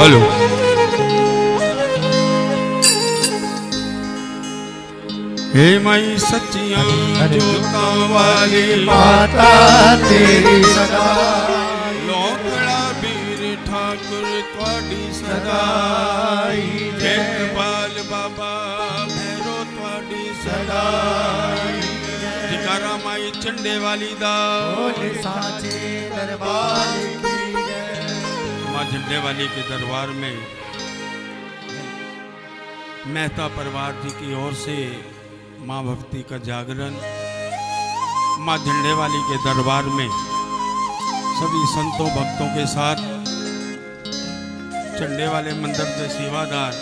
Hello हे मई सचिया जोता वाली माता तेरी सदा। लोकड़ा वीर ठाकुर थोड़ी सदाई जयपाल बाबा भैरो थोड़ी सदाई जयकारा माई चंडे वाली दाल साचे दरबार की जय। माँ झंडे वाली के दरबार में मेहता परिवार जी की ओर से माँ भक्ति का जागरण, माँ झंडे वाली के दरबार में सभी संतों भक्तों के साथ झंडे वाले मंदिर के सेवादार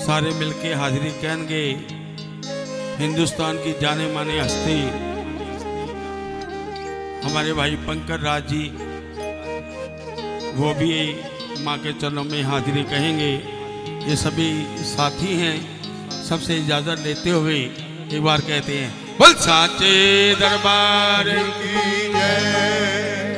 सारे मिलके हाजिरी कहेंगे। हिंदुस्तान की जाने माने हस्ती, हमारे भाई पंकज राज जी वो भी माँ के चरणों में हाजिरी कहेंगे। ये सभी साथी हैं, सबसे इजाज़त लेते हुए एक बार कहते हैं, बोल साचे दरबार। की जय।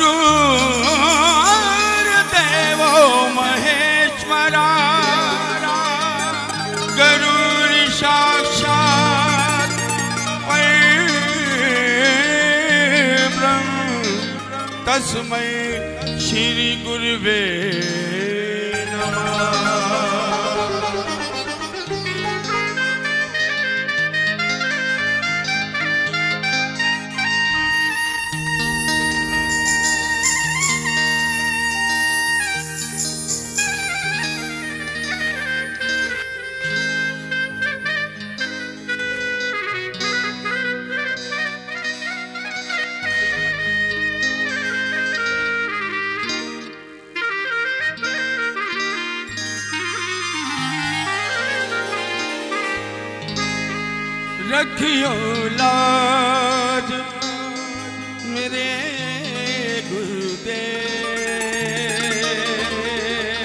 गरुड़ देवो महेश्वरा गरुड़ साक्षात ब्रह्म तस्मै श्री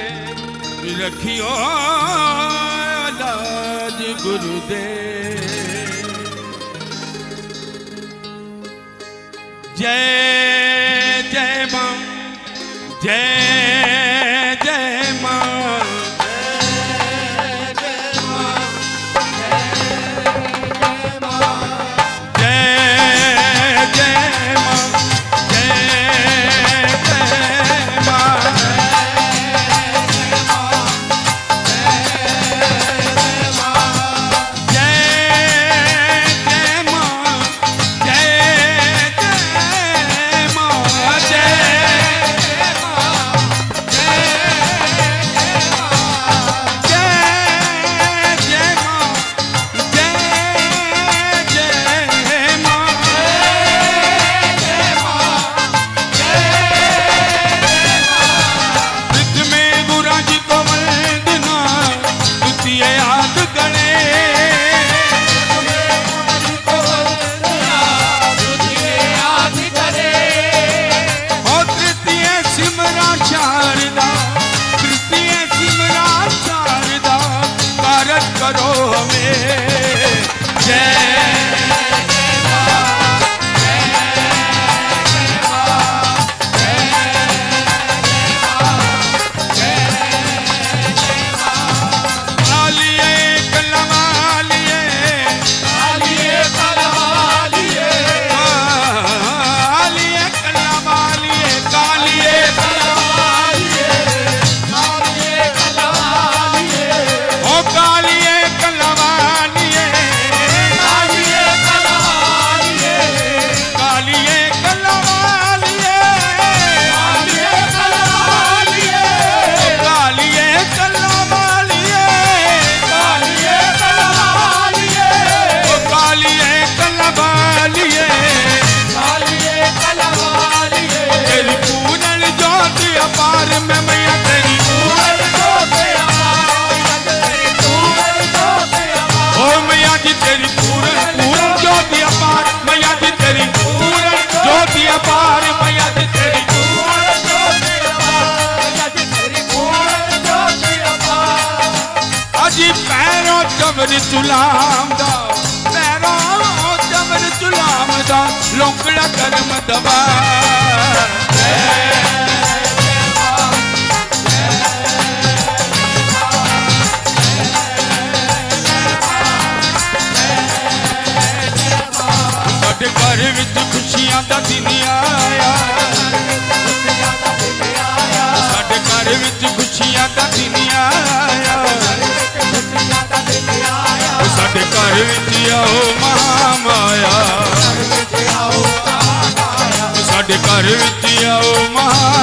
गुरुदेव रखियो लाज गुरुदेव जय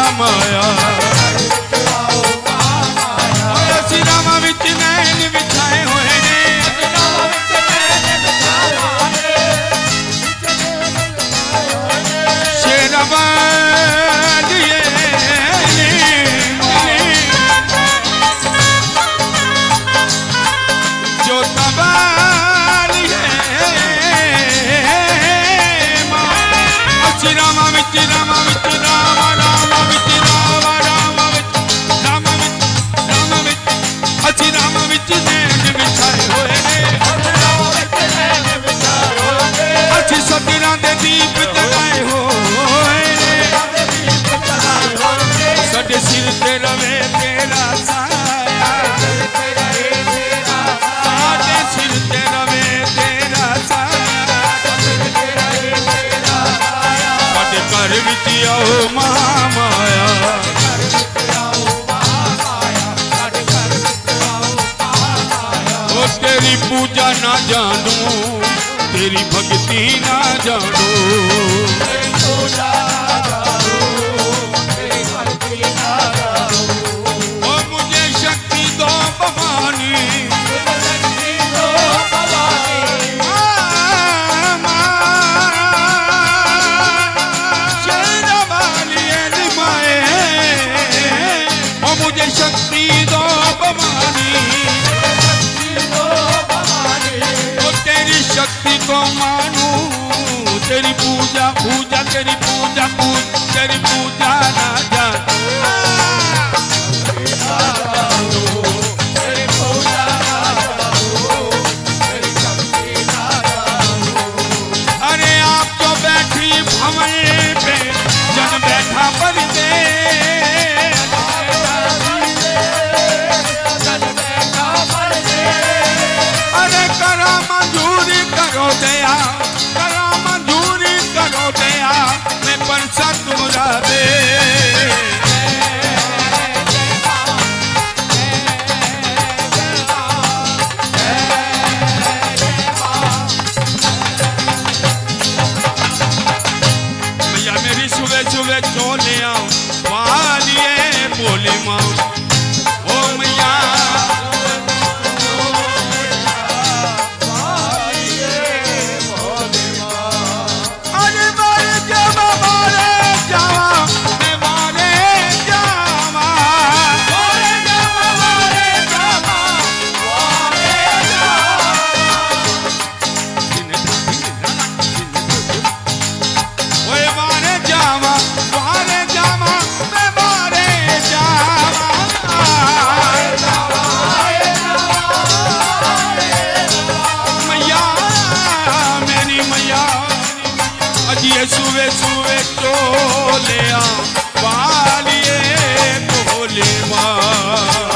Come on. तेरी पूजा ना जानू तेरी भक्ति ना जानू। शक्ति को मानू। तेरी पूजा पूजा तेरी पूजा पूजा तेरी पूजा राजा love.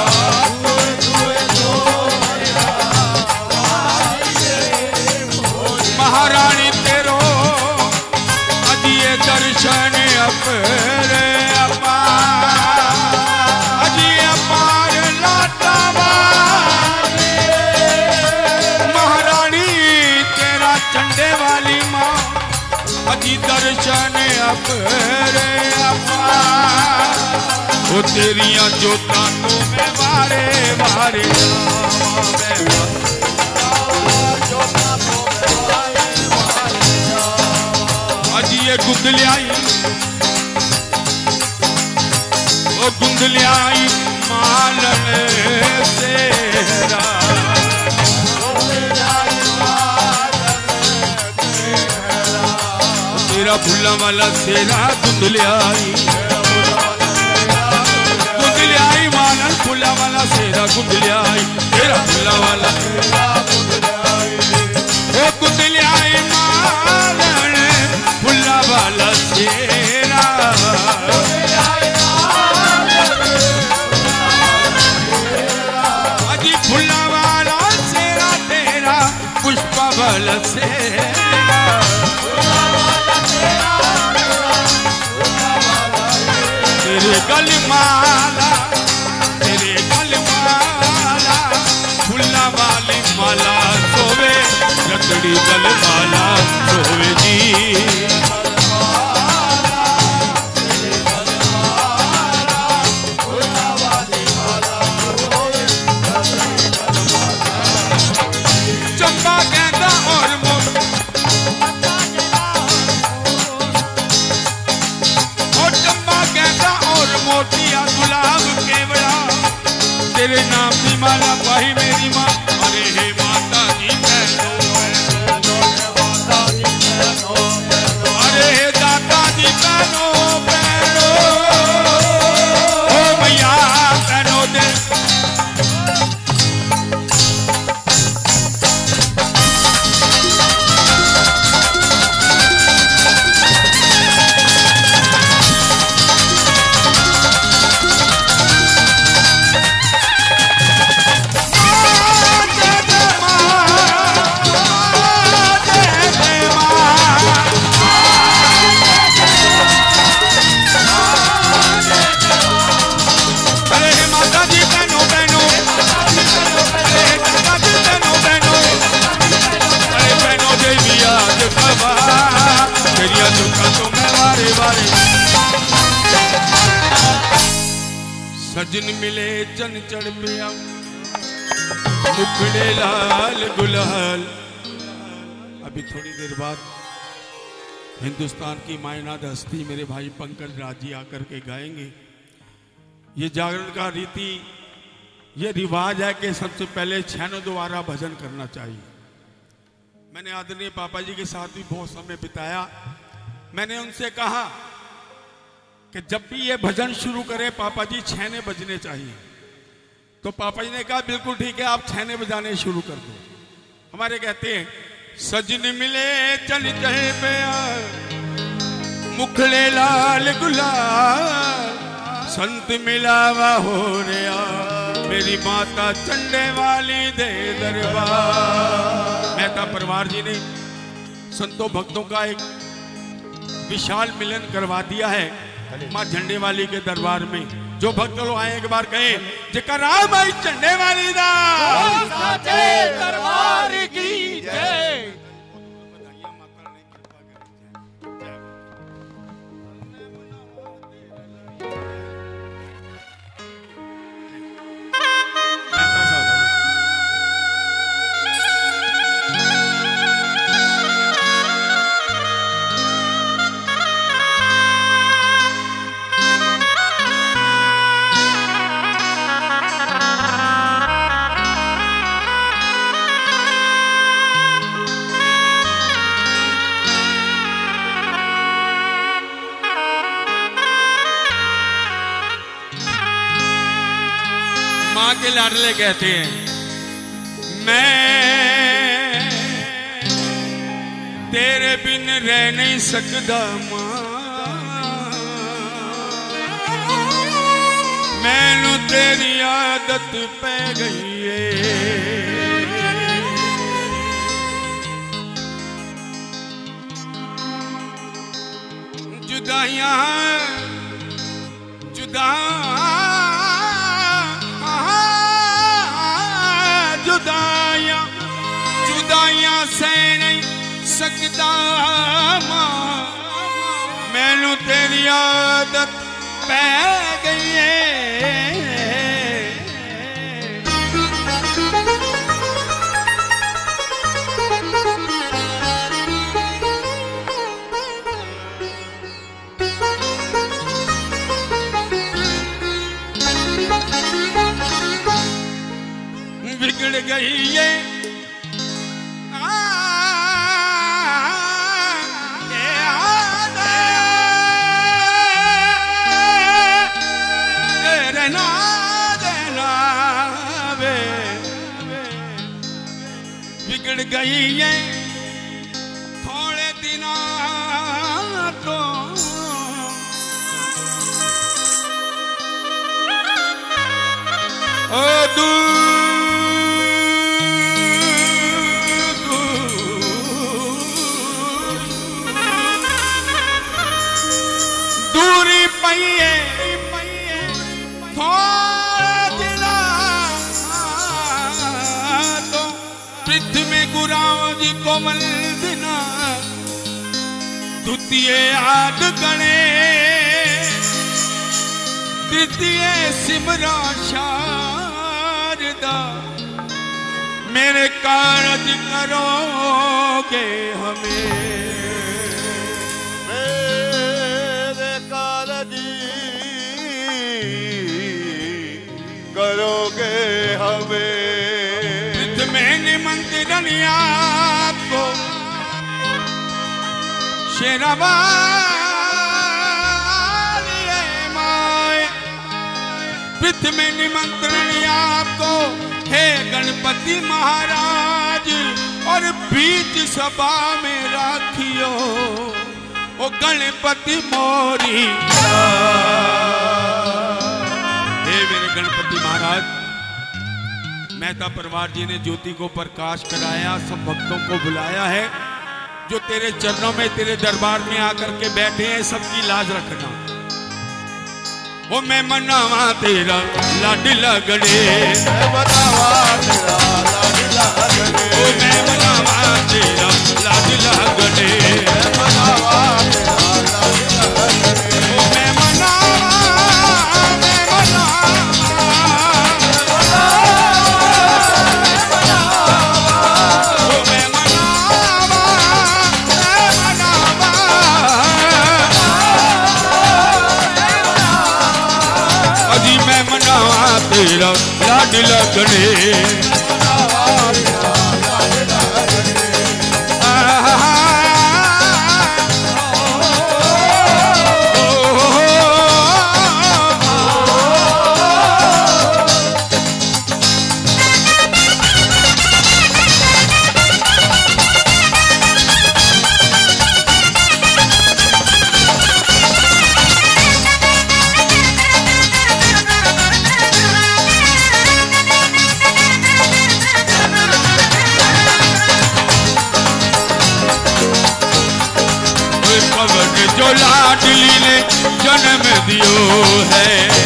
तेरिया जोता तू मैं मारे मारे अजिए गुंदलियाई। वो गुंदलियाई मालन तेरा। तेरा भुला वाला सेरा गुंदलियाई। pula balacera, cundiliay, era pula balacera, cundiliay. लकड़ी गल हिंदुस्तान की मायनाद हस्ती मेरे भाई पंकज राज़ी आकर के गाएँगे। ये जागरण का रीति, ये रिवाज है कि सबसे पहले छैनों द्वारा भजन करना चाहिए। मैंने आदरणीय पापा जी के साथ भी बहुत समय बिताया। मैंने उनसे कहा कि जब भी ये भजन शुरू करे, पापा जी छैने बजने चाहिए। तो पापा जी ने कहा, बिल्कुल ठीक है, आप छैने बजाने शुरू कर दो। हमारे कहते हैं, सजन मिले चल चहे पे मुखड़े लाल गुलाल, संत मिलावा हो रहा मेरी माता चंडे वाली दे दरबार। मेहता परिवार जी ने संतों भक्तों का एक विशाल मिलन करवा दिया है माँ झंडे वाली के दरबार में। जो भक्त लोग आए, एक बार कहे जिकर राम आई झंडे वाली दा। दरबार की जय। माँ के लाडले कहते हैं, मैं तेरे बिन रह नहीं सकता, माँ। मैनू तेरी आदत पै गई है। जुदाइयाँ जुदा सकता माँ मैनू तेरी आदत पै गई है कोमल दिना द्वितीय याद गणे। तृतीय सिमरा शारदा मेरे कारज करोगे हमें। आपको शेरावाली माए पृथ्वी में निमंत्रण आपको हे गणपति महाराज और बीच सभा में राखियो ओ गणपति मोरी हे मेरे गणपति महाराज मेहता परिवार जी ने ज्योति को प्रकाश कराया, सब भक्तों को बुलाया है, जो तेरे चरणों में, तेरे दरबार में आकर के बैठे हैं, सबकी लाज रखना। वो मैं मनावा तेरा लाडला गणे मैं मनावा तेरा लाडला गणे लाड लगने लाडली ने जन्म दियो है।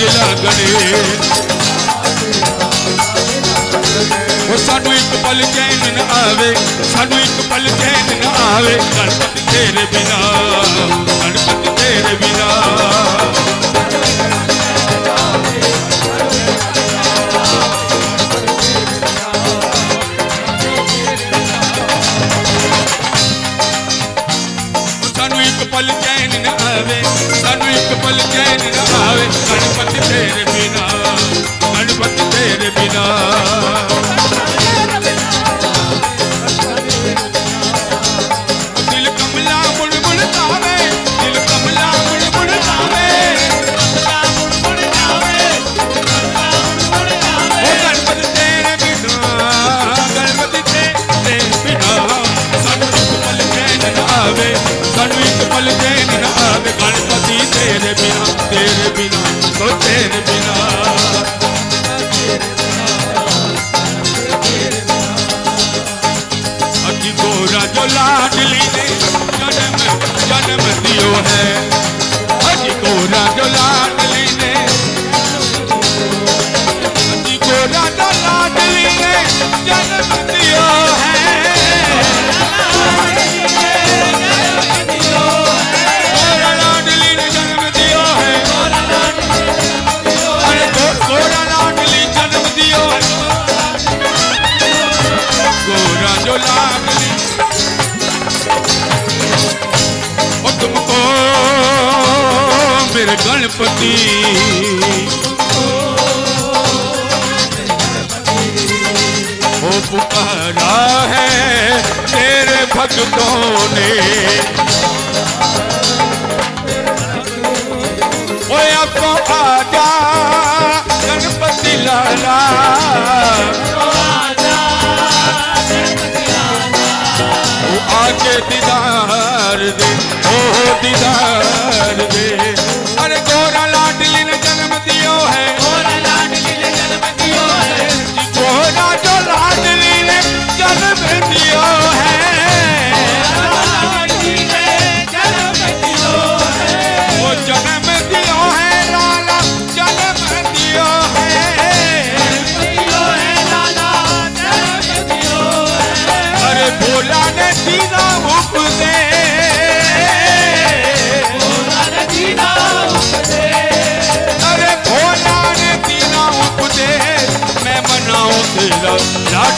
ਚ ਲੱਗਣੇ। ਉਹ ਸਾਨੂੰ ਇੱਕ ਪਲ ਚੈਨ ਨਾ ਆਵੇ, ਸਾਨੂੰ ਇੱਕ ਪਲ ਚੈਨ ਨਾ ਆਵੇ ਗਣਪਤ ਤੇਰੇ ਬਿਨਾ ਗਣਪਤ ਤੇਰੇ ਬਿਨਾ।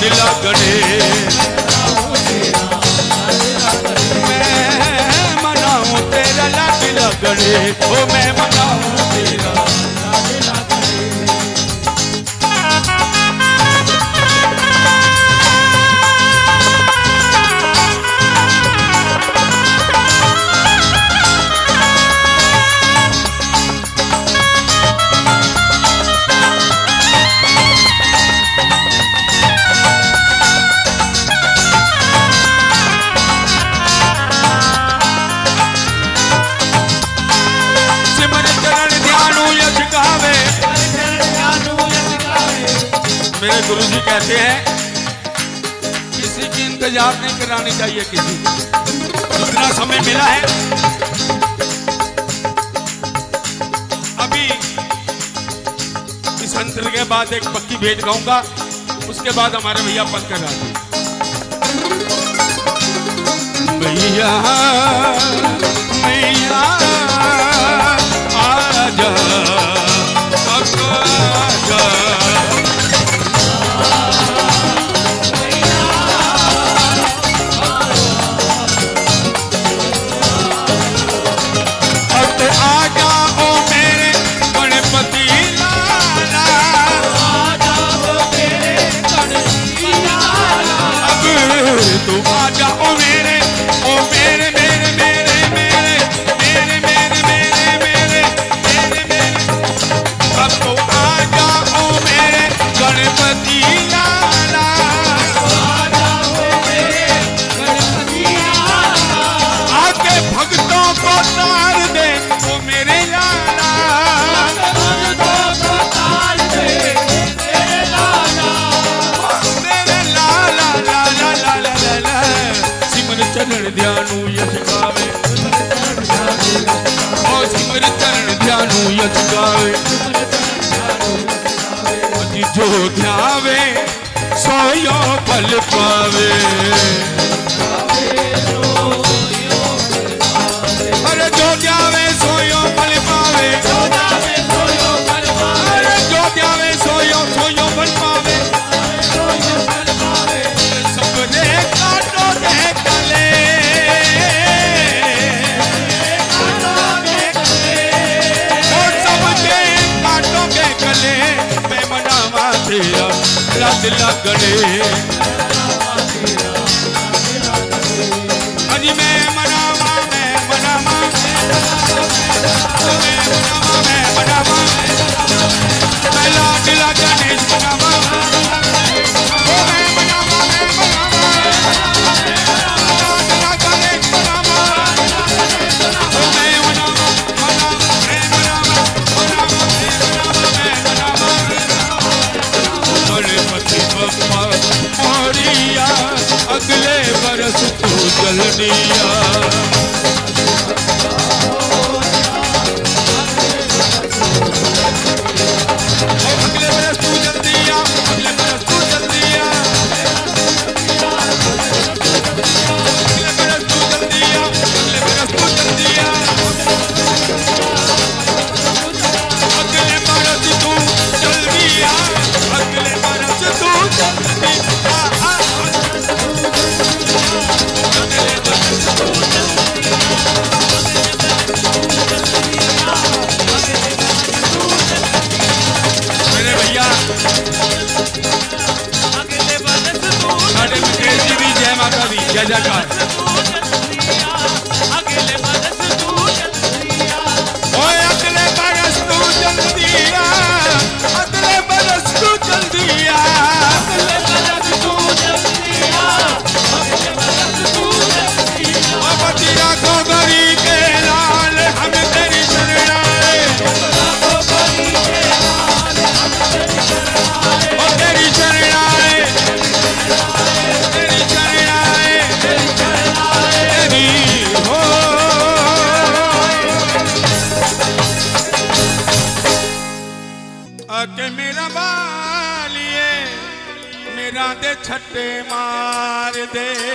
लगने। मैं मनाऊ तेरा लग लगने। मैं मेरे गुरु जी कहते हैं, किसी की इंतज़ार नहीं करानी चाहिए किसी इतना समय मिला है, अभी इस अंतर के बाद एक पक्की भेंट गाऊँगा, उसके बाद हमारे भैया पद कर आते भैया भैया, आ जा। ਰਚ ਜਾਵੇ ਅਜੀ ਜੋ ਧਿਆਵੇ ਸੋਇਓ ਫਲ ਪਾਵੇ गले Jajakar. दे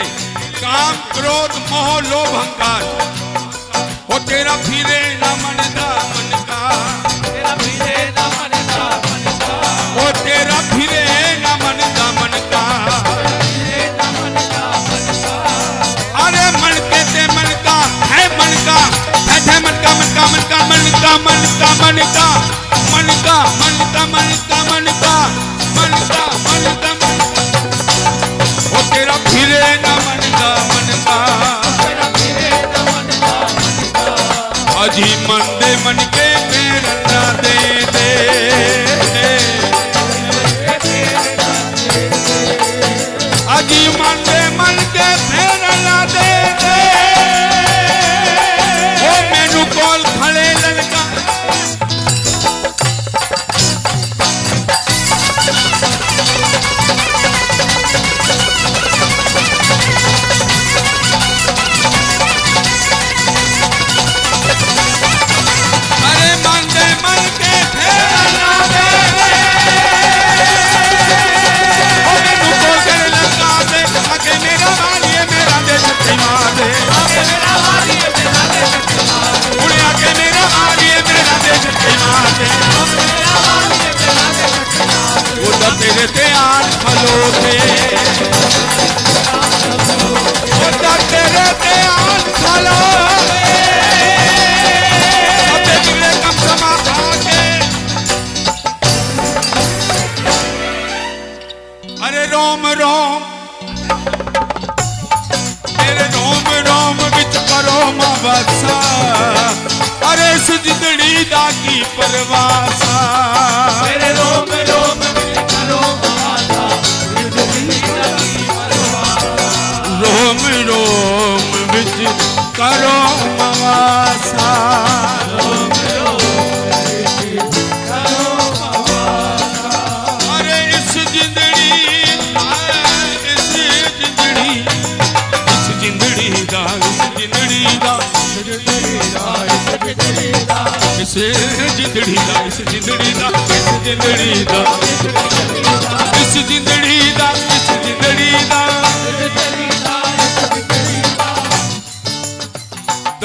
से काम क्रोध मोह लोभ अहंकार। वो तेरा फिरे ना मन का मन का तेरा फिरे ना मन का मन का वो तेरा फिरे ना मन का मन का अरे मन के ते मन का है मन का। है मन का मन का मन का मन का मन का मन का। मन का मन का मन का मन का मन का। करो मवाी इस जिंदड़ी दासी दास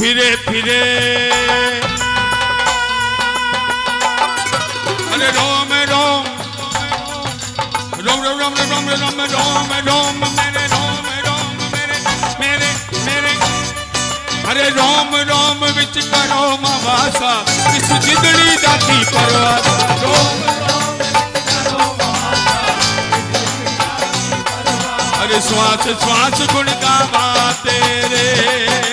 फिरे फिरे अरे रोम रोम। रोम रोम रोम रोम रोम रोम रोम, मेरे रोम रोम, मेरे मेरे मेरे। अरे रोम रोम, विच करो मवासा, इस जिंदड़ी दाती परवासा। रोम अरे श्वास श्वास गुण गावा तेरे